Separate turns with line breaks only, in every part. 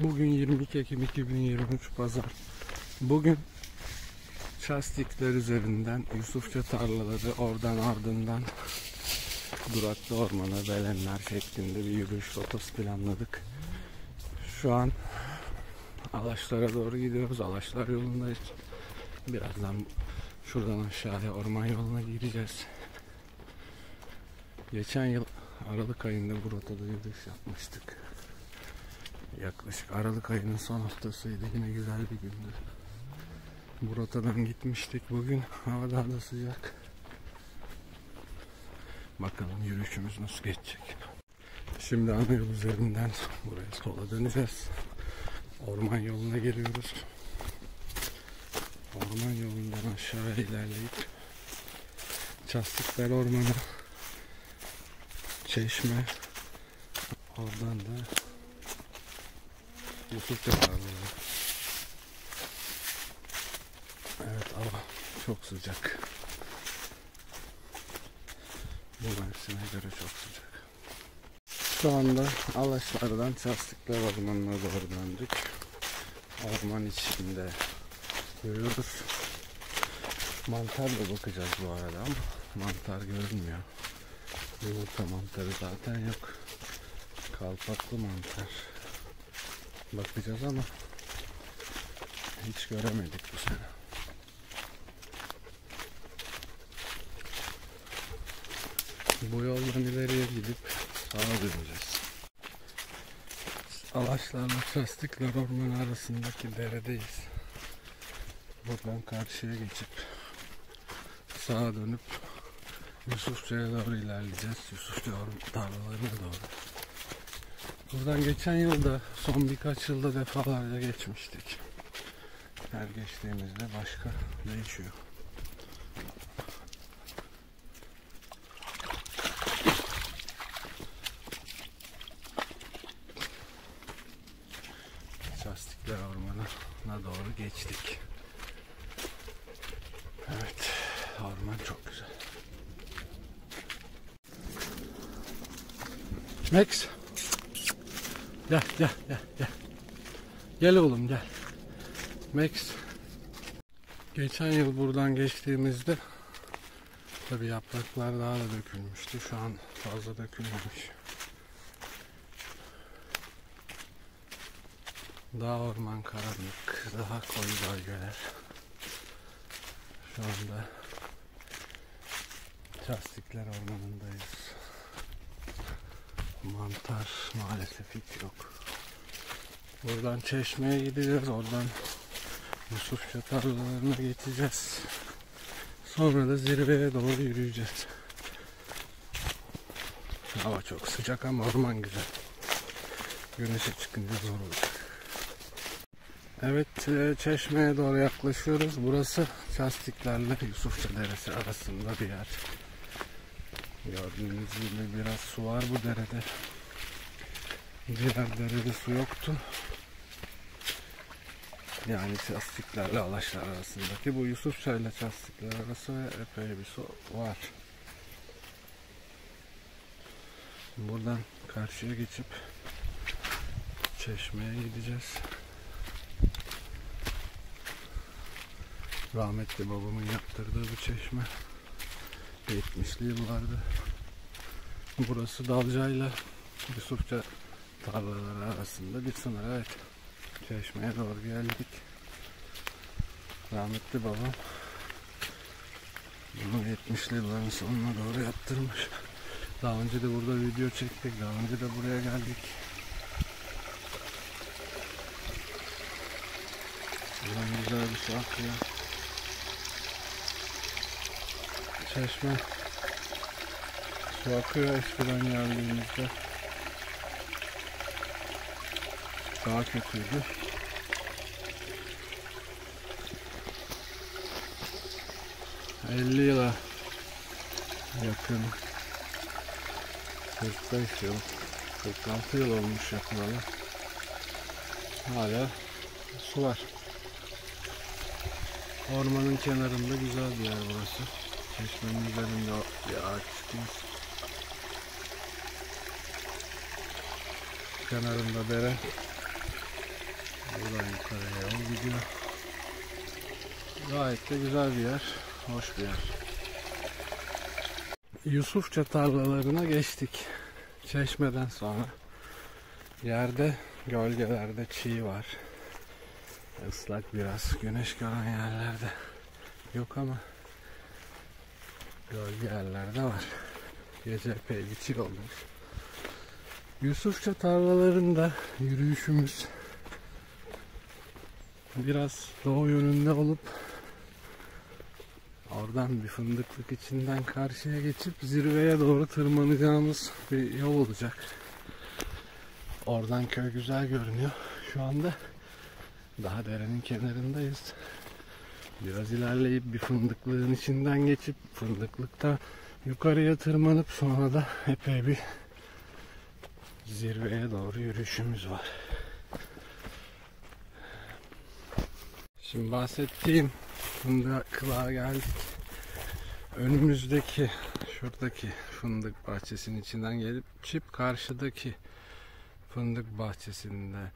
Bugün 22 Ekim 2023 Pazar. Bugün Çastikler üzerinden Yusufça tarlaları oradan ardından Duraklı Orman'a Belenler şeklinde bir yürüyüş rotası planladık. Şu an Alaşlara doğru gidiyoruz. Alaşlar yolundayız. Birazdan şuradan aşağıya orman yoluna gireceğiz. Geçen yıl Aralık ayında bu rotada yürüyüş yapmıştık. Yaklaşık Aralık ayının son haftasıydı. Yine güzel bir gündü. Bu rotadan gitmiştik. Bugün hava daha da sıcak. Bakalım yürüyüşümüz nasıl geçecek. Şimdi ana yol üzerinden buraya sola döneceğiz. Orman yoluna geliyoruz. Orman yolundan aşağı ilerleyip Çastıklar Ormanı Çeşme oradan da Yusuf Tepe'ye Evet hava çok sıcak. Bu mevsime göre çok sıcak. Şu anda Alaşlardan Çastıklar Ormanı'na doğru döndük. Orman içinde yürüyoruz. Mantar da bakacağız bu arada ama mantar görünmüyor. Yumurta mantarı zaten yok. Kalpaklı mantar. Bakacağız ama hiç göremedik bu sene. Bu yoldan ileriye gidip sağa döneceğiz. Alaşlarla Çastıklar Ormanı arasındaki deredeyiz. Buradan karşıya geçip sağa dönüp Yusufça'ya doğru ilerleyeceğiz. Yusufça tarlalarına doğru. Buradan geçen yılda son birkaç yılda defalarca geçmiştik. Her geçtiğimizde başka değişiyor. Çastikler Ormanı'na doğru geçtik. Evet, orman çok güzel. Max. Gel gel gel gel. Gel oğlum gel. Max. Geçen yıl buradan geçtiğimizde tabi yapraklar daha da dökülmüştü. Şu an fazla dökülmemiş. Daha orman karanlık, daha koyu bölgeler. Şu anda Çastikler Ormanı'ndayız. Mantar maalesef hiç yok. Buradan çeşmeye gideceğiz. Oradan Yusufça tarlalarına geçeceğiz. Sonra da zirveye doğru yürüyeceğiz. Hava çok sıcak ama orman güzel. Güneşe çıkınca zor olacak. Evet e, çeşmeye doğru yaklaşıyoruz. Burası Çastiklerle Yusufça Deresi arasında bir yer. Gördüğünüz gibi biraz su var bu derede. Diğer derede su yoktu. Yani Çastiklerle Alaşlar arasındaki bu Yusufça ile Çastikler arası epey bir su var. Buradan karşıya geçip çeşmeye gideceğiz. Rahmetli babamın yaptırdığı bu çeşme 70'li yıllarda. Burası Dalca'yla Yusufça tarlaları arasında bir sınır. Evet. Çeşmeye doğru geldik. Rahmetli babam bunu 70'li yılların sonuna doğru yaptırmış. Daha önce de burada video çektik. Daha önce de buraya geldik. Buradan güzel bir su akıyor. Çeşme su akıyor eskiden geldiğimizde. Daha kötüydü. Elli yıla yakın 45 yıl 46 yıl olmuş yapılalı. Hala su var. Ormanın kenarında güzel bir yer burası. Çeşmenin üzerinde bir ağaç çıkmış. Kenarında dere. Buradan yukarıya yol gidiyor. Gayet de güzel bir yer. Hoş bir yer. Yusufça tarlalarına geçtik. Çeşmeden sonra. Yerde gölgelerde çiğ var. Islak biraz. Güneş gören yerlerde yok ama gölge yerlerde var. Gece epey bir çiğ olmuş. Yusufça tarlalarında yürüyüşümüz biraz doğu yönünde olup oradan bir fındıklık içinden karşıya geçip zirveye doğru tırmanacağımız bir yol olacak. Oradan köy güzel görünüyor. Şu anda daha derenin kenarındayız. Biraz ilerleyip bir fındıklığın içinden geçip fındıklıkta yukarıya tırmanıp sonra da epey bir zirveye doğru yürüyüşümüz var. Şimdi bahsettiğim fındıklığa geldik. Önümüzdeki şuradaki fındık bahçesinin içinden gelip çip karşıdaki fındık bahçesinde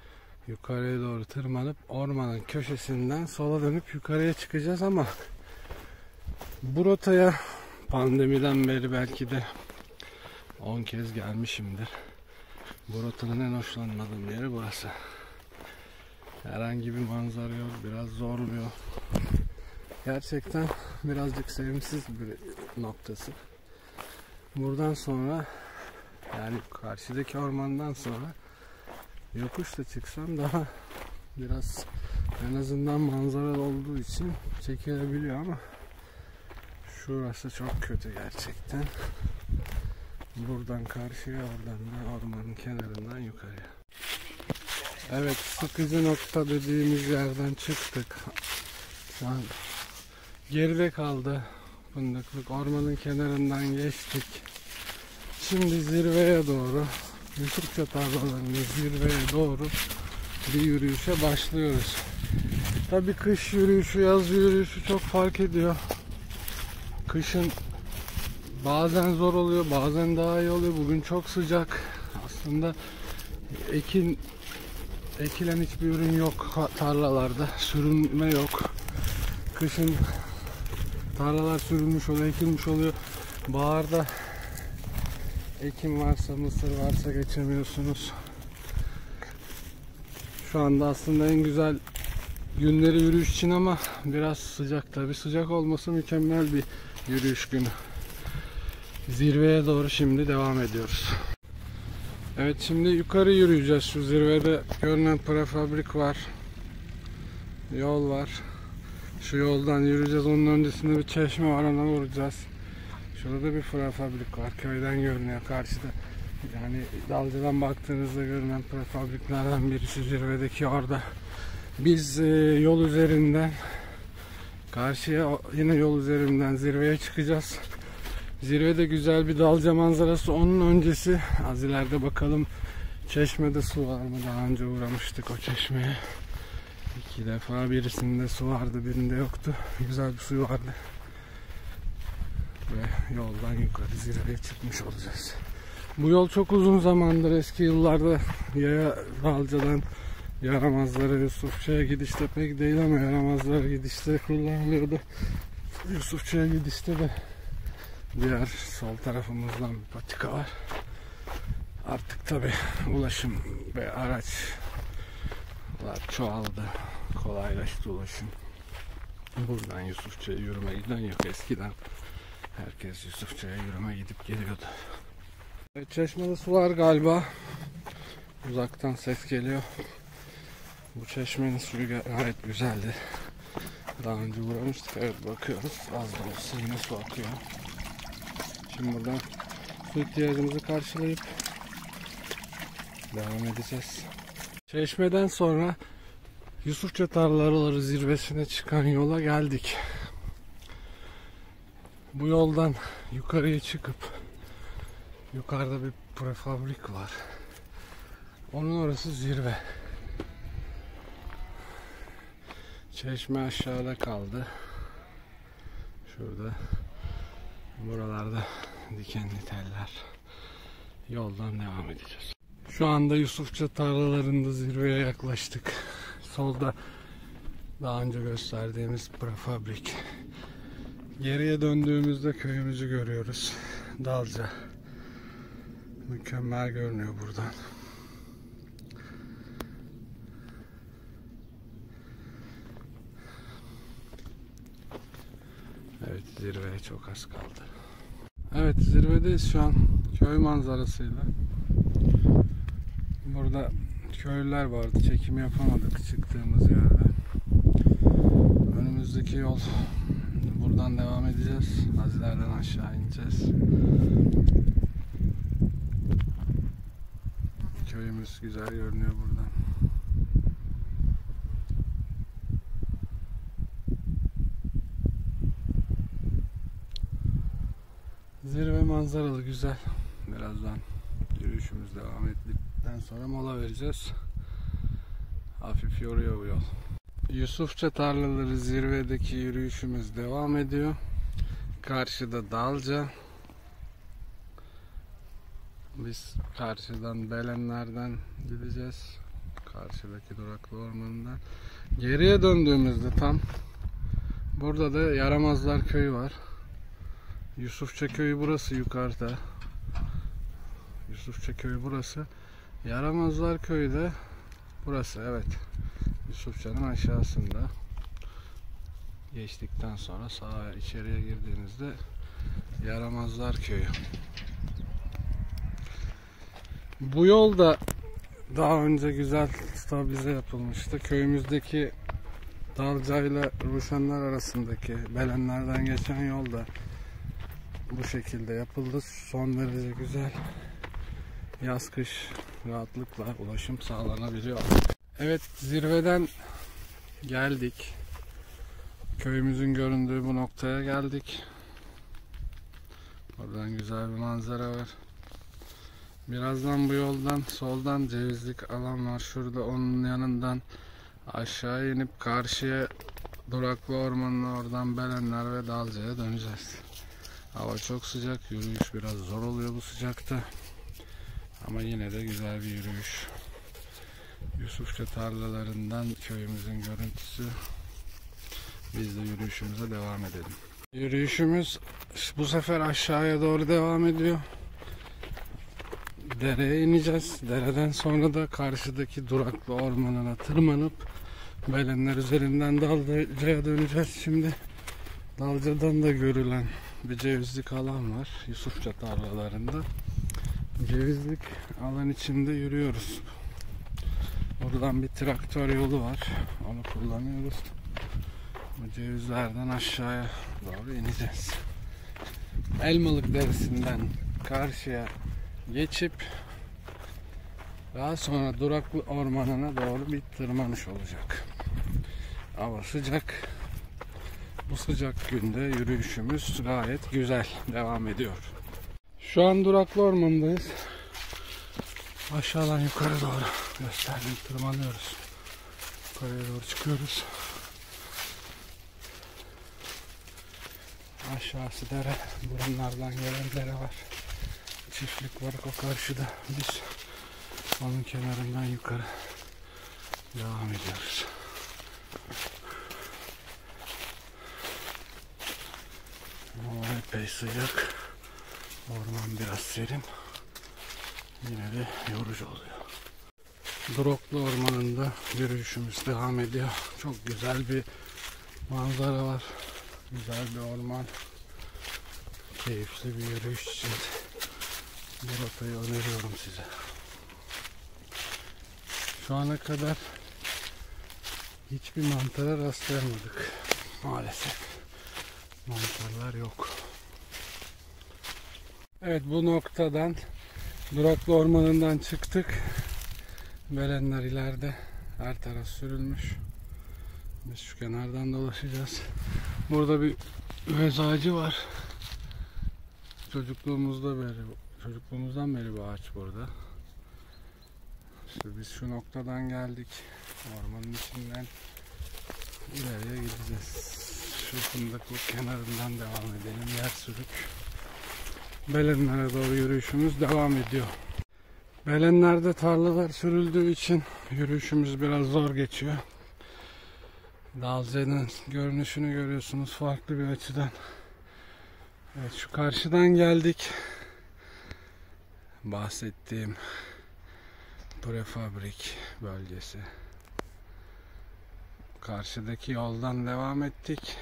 yukarıya doğru tırmanıp ormanın köşesinden sola dönüp yukarıya çıkacağız ama bu rotaya pandemiden beri belki de 10 kez gelmişimdir. Bu rotanın en hoşlanmadığım yeri burası. Herhangi bir manzara yok, biraz zorluyor. Gerçekten birazcık sevimsiz bir noktası. Buradan sonra yani karşıdaki ormandan sonra yokuşla çıksam daha biraz en azından manzara olduğu için çekilebiliyor ama şurası çok kötü gerçekten. Buradan karşıya oradan da ormanın kenarından yukarıya. Evet sıkıcı nokta dediğimiz yerden çıktık. Şu an geride kaldı fındıklık. Ormanın kenarından geçtik. Şimdi zirveye doğru Yusufça tarlalarının zirveye doğru bir yürüyüşe başlıyoruz. Tabii kış yürüyüşü, yaz yürüyüşü çok fark ediyor. Kışın bazen zor oluyor, bazen daha iyi oluyor. Bugün çok sıcak. Aslında ekin ekilen hiçbir ürün yok tarlalarda. Sürünme yok. Kışın tarlalar sürülmüş oluyor, ekilmiş oluyor. Baharda ekim varsa, mısır varsa geçemiyorsunuz. Şu anda aslında en güzel günleri yürüyüş için ama biraz sıcak tabi. Sıcak olması mükemmel bir yürüyüş günü. Zirveye doğru şimdi devam ediyoruz. Evet şimdi yukarı yürüyeceğiz. Şu zirvede görünen prefabrik var. Yol var. Şu yoldan yürüyeceğiz. Onun öncesinde bir çeşme var ona vuracağız. Şurada bir prefabrik var. Köyden görünüyor karşıda. Yani dalcadan baktığınızda görünen prefabriklerden birisi zirvedeki orada. Biz e, yol üzerinden karşıya yine yol üzerinden zirveye çıkacağız. Zirvede güzel bir dalca manzarası. Onun öncesi az ileride bakalım çeşmede su var mı? Daha önce uğramıştık o çeşmeye. İki defa birisinde su vardı birinde yoktu. Güzel bir suyu vardı. Ve yoldan yukarı zirveye çıkmış olacağız. Bu yol çok uzun zamandır eski yıllarda yaya dalcadan yaramazlara Yusufça'ya gidişte pek değil ama yaramazlara gidişte kullanılıyordu. Yusufça'ya gidişte de diğer sol tarafımızdan bir patika var. Artık tabi ulaşım ve araçlar çoğaldı. Kolaylaştı ulaşım. Buradan Yusufça'ya yürüme giden yok. Eskiden herkes Yusufça'ya yürüme gidip geliyordu. Çeşmede su var galiba. Uzaktan ses geliyor. Bu çeşmenin suyu gayet güzeldi. Daha önce uğramıştık. Evet bakıyoruz. Az da olsa yine su akıyor. Şimdi buradan su ihtiyacımızı karşılayıp devam edeceğiz. Çeşmeden sonra Yusufça tarlaları zirvesine çıkan yola geldik. Bu yoldan yukarıya çıkıp yukarıda bir prefabrik var. Onun orası zirve. Çeşme aşağıda kaldı. Şurada buralarda dikenli teller. Yoldan devam edeceğiz. Şu anda Yusufça tarlalarında zirveye yaklaştık. Solda daha önce gösterdiğimiz prefabrik. Geriye döndüğümüzde köyümüzü görüyoruz. Dalca. Mükemmel görünüyor buradan. Evet zirveye çok az kaldı. Evet zirvedeyiz şu an köy manzarasıyla. Burada köylüler vardı çekim yapamadık çıktığımız yerde. Önümüzdeki yol buradan devam edeceğiz. Azilerden aşağı ineceğiz. Köyümüz güzel görünüyor buradan. Zirve manzaralı güzel. Birazdan yürüyüşümüz devam ettikten sonra mola vereceğiz. Hafif yoruyor bu yol. Yusufça tarlaları zirvedeki yürüyüşümüz devam ediyor. Karşıda Dalca. Biz karşıdan Belenler'den gideceğiz. Karşıdaki duraklı ormanından. Geriye döndüğümüzde tam burada da Yaramazlar Köyü var. Yusufça köyü burası yukarıda. Yusufça köyü burası. Yaramazlar köyü de burası evet. Yusufça'nın aşağısında. Geçtikten sonra sağa içeriye girdiğinizde Yaramazlar köyü. Bu yol da daha önce güzel stabilize yapılmıştı. Köyümüzdeki Dalca ile Ruşenler arasındaki Belenlerden geçen yol da bu şekilde yapıldı. Son derece güzel. Yaz kış rahatlıkla ulaşım sağlanabiliyor. Evet zirveden geldik. Köyümüzün göründüğü bu noktaya geldik. Oradan güzel bir manzara var. Birazdan bu yoldan soldan cevizlik alan var. Şurada onun yanından aşağı inip karşıya Duraklı Ormanı'na oradan Belenler ve Dalca'ya döneceğiz. Hava çok sıcak. Yürüyüş biraz zor oluyor bu sıcakta. Ama yine de güzel bir yürüyüş. Yusufça tarlalarından köyümüzün görüntüsü. Biz de yürüyüşümüze devam edelim. Yürüyüşümüz bu sefer aşağıya doğru devam ediyor. Dereye ineceğiz. Dereden sonra da karşıdaki duraklı ormanına tırmanıp Belenler üzerinden Dalca'ya döneceğiz şimdi. Dalca'dan da görülen bir cevizlik alan var Yusufça tarlalarında. Cevizlik alan içinde yürüyoruz. Buradan bir traktör yolu var. Onu kullanıyoruz. Bu cevizlerden aşağıya doğru ineceğiz. Elmalık derisinden karşıya geçip daha sonra Duraklı Ormanı'na doğru bir tırmanış olacak. Hava sıcak. Bu sıcak günde yürüyüşümüz gayet güzel devam ediyor. Şu an Duraklı Orman'dayız. Aşağıdan yukarı doğru gösterdim tırmanıyoruz. Yukarıya doğru çıkıyoruz. Aşağısı dere. Burunlardan gelen dere var. Çiftlik var o karşıda. Biz onun kenarından yukarı devam ediyoruz. Hava epey sıcak. Orman biraz serin. Yine de yorucu oluyor. Droklu ormanında yürüyüşümüz devam ediyor. Çok güzel bir manzara var. Güzel bir orman. Keyifli bir yürüyüş için bu rotayı öneriyorum size. Şu ana kadar hiçbir mantara rastlayamadık. Maalesef. Mantarlar yok. Evet bu noktadan Duraklı Ormanı'ndan çıktık. Belenler ileride. Her taraf sürülmüş. Biz şu kenardan dolaşacağız. Burada bir üvez ağacı var. Çocukluğumuzda beri, çocukluğumuzdan beri bu ağaç burada. İşte biz şu noktadan geldik. Ormanın içinden ileriye gideceğiz. Şu fındıklık kenarından devam edelim. Yer sürük. Belenlere doğru yürüyüşümüz devam ediyor. Belenlerde tarlalar sürüldüğü için yürüyüşümüz biraz zor geçiyor. Dalca'nın görünüşünü görüyorsunuz farklı bir açıdan. Evet şu karşıdan geldik. Bahsettiğim prefabrik bölgesi. Karşıdaki yoldan devam ettik.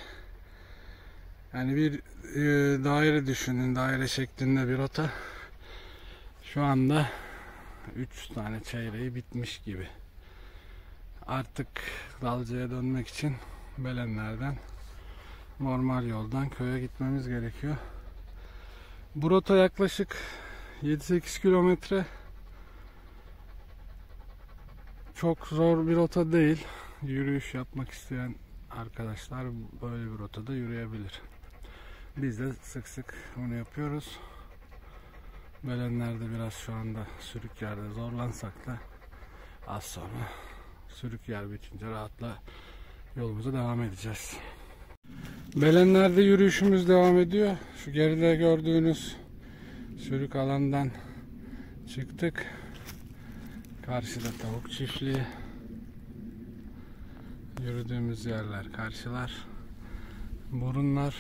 Yani bir e, daire düşünün, daire şeklinde bir rota. Şu anda 3 tane çeyreği bitmiş gibi. Artık Dalca'ya dönmek için Belenler'den normal yoldan köye gitmemiz gerekiyor. Bu rota yaklaşık 7-8 kilometre. Çok zor bir rota değil. Yürüyüş yapmak isteyen arkadaşlar böyle bir rotada yürüyebilir. Biz de sık sık bunu yapıyoruz. Belenlerde biraz şu anda sürük yerde zorlansak da az sonra sürük yer bitince rahatla yolumuza devam edeceğiz. Belenlerde yürüyüşümüz devam ediyor. Şu geride gördüğünüz sürük alandan çıktık. Karşıda tavuk çiftliği. Yürüdüğümüz yerler karşılar. Burunlar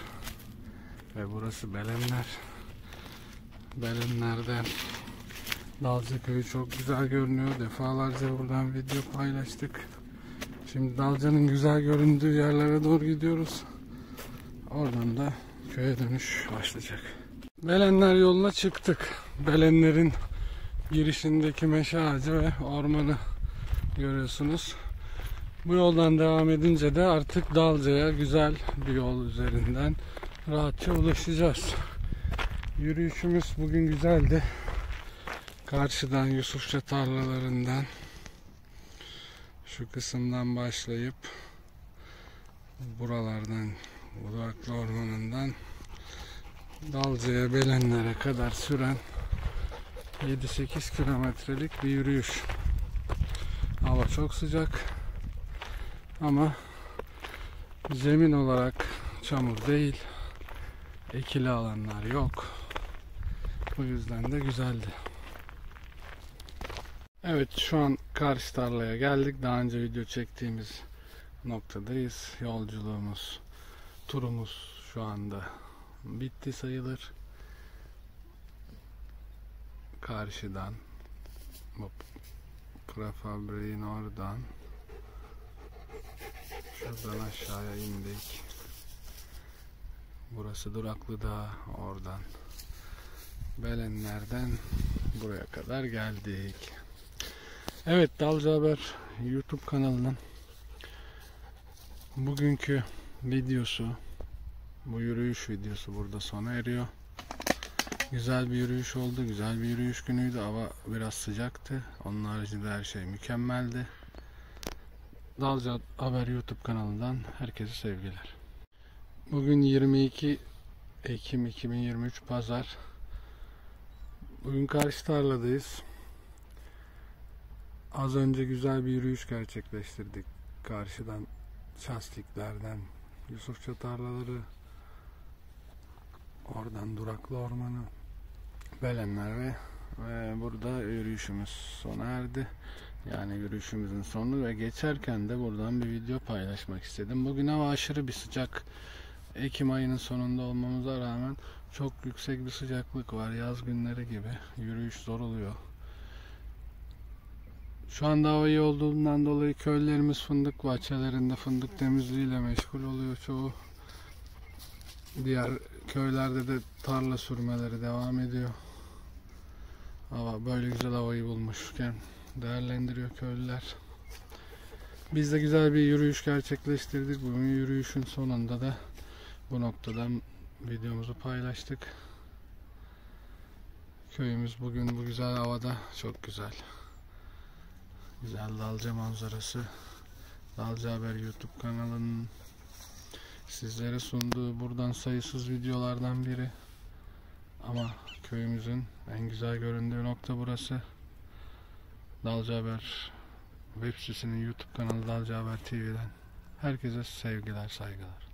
ve burası Belenler. Belenlerden Dalca köyü çok güzel görünüyor. Defalarca buradan video paylaştık. Şimdi Dalca'nın güzel göründüğü yerlere doğru gidiyoruz. Oradan da köye dönüş başlayacak. Belenler yoluna çıktık. Belenlerin girişindeki meşe ağacı ve ormanı görüyorsunuz. Bu yoldan devam edince de artık Dalca'ya güzel bir yol üzerinden rahatça ulaşacağız. Yürüyüşümüz bugün güzeldi. Karşıdan Yusufça tarlalarından şu kısımdan başlayıp buralardan Budaklı Ormanı'ndan Dalca'ya Belenler'e kadar süren 7-8 kilometrelik bir yürüyüş. Hava çok sıcak ama zemin olarak çamur değil. Ekili alanlar yok. Bu yüzden de güzeldi. Evet şu an karşı tarlaya geldik. Daha önce video çektiğimiz noktadayız. Yolculuğumuz, turumuz şu anda bitti sayılır. Karşıdan bu prefabriğin oradan şuradan aşağıya indik. Burası Duraklı Dağ oradan. Belenlerden buraya kadar geldik. Evet Dalca Haber YouTube kanalının bugünkü videosu bu yürüyüş videosu burada sona eriyor. Güzel bir yürüyüş oldu. Güzel bir yürüyüş günüydü. Hava biraz sıcaktı. Onun haricinde her şey mükemmeldi. Dalca Haber YouTube kanalından herkese sevgiler. Bugün 22 Ekim 2023 Pazar. Bugün karşı tarladayız. Az önce güzel bir yürüyüş gerçekleştirdik. Karşıdan Çastiklerden Yusufça tarlaları oradan Duraklı Ormanı Belenler ve, ve burada yürüyüşümüz sona erdi. Yani yürüyüşümüzün sonu ve geçerken de buradan bir video paylaşmak istedim. Bugün hava aşırı bir sıcak. Ekim ayının sonunda olmamıza rağmen çok yüksek bir sıcaklık var. Yaz günleri gibi. Yürüyüş zor oluyor. Şu anda hava iyi olduğundan dolayı köylerimiz fındık bahçelerinde fındık temizliğiyle meşgul oluyor çoğu. Diğer köylerde de tarla sürmeleri devam ediyor. Hava böyle güzel havayı bulmuşken değerlendiriyor köylüler. Biz de güzel bir yürüyüş gerçekleştirdik. Bugün yürüyüşün sonunda da bu noktadan videomuzu paylaştık. Köyümüz bugün bu güzel havada çok güzel. Güzel Dalca manzarası. Dalca Haber YouTube kanalının sizlere sunduğu buradan sayısız videolardan biri. Ama köyümüzün en güzel göründüğü nokta burası. Dalca Haber web sitesinin YouTube kanalı Dalca Haber TV'den herkese sevgiler, saygılar.